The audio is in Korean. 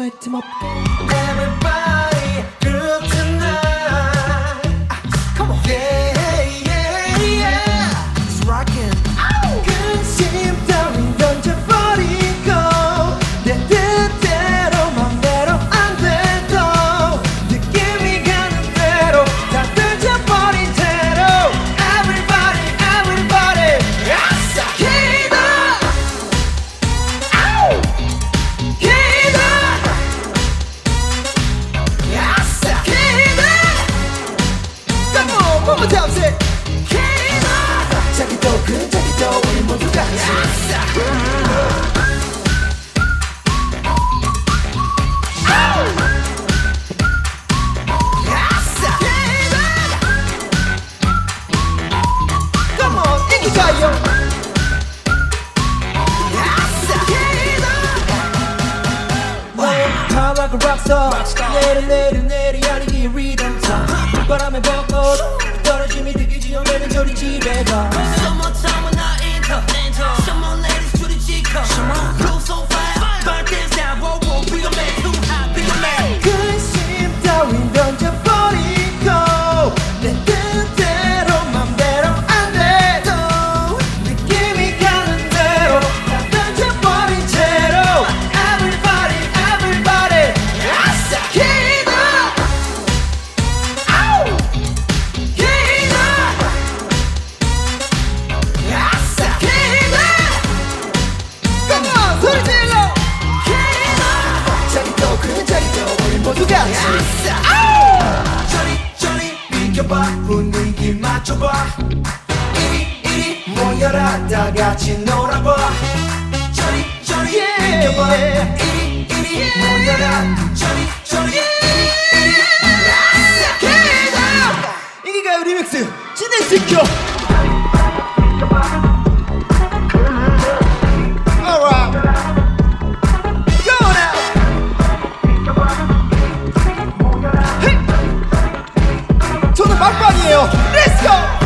light up. Everybody, girl, tonight. Ah, come on. Yeah, yeah, yeah. It's rocking. Like a rockstar 내려 내려 내려 아니기 리듬 타 바람에 벚꽃 떨어짐이 느끼지요 내는 저리 집에 가 맞춰봐. 이리 이리 모여라. 다 같이 놀아봐. 저리 저리 비켜봐. 이리 이리 모여라. 저리 저리 이리 이리 아싸 기다 이기가요 리믹스. 진행시켜 compagnie. Let's go!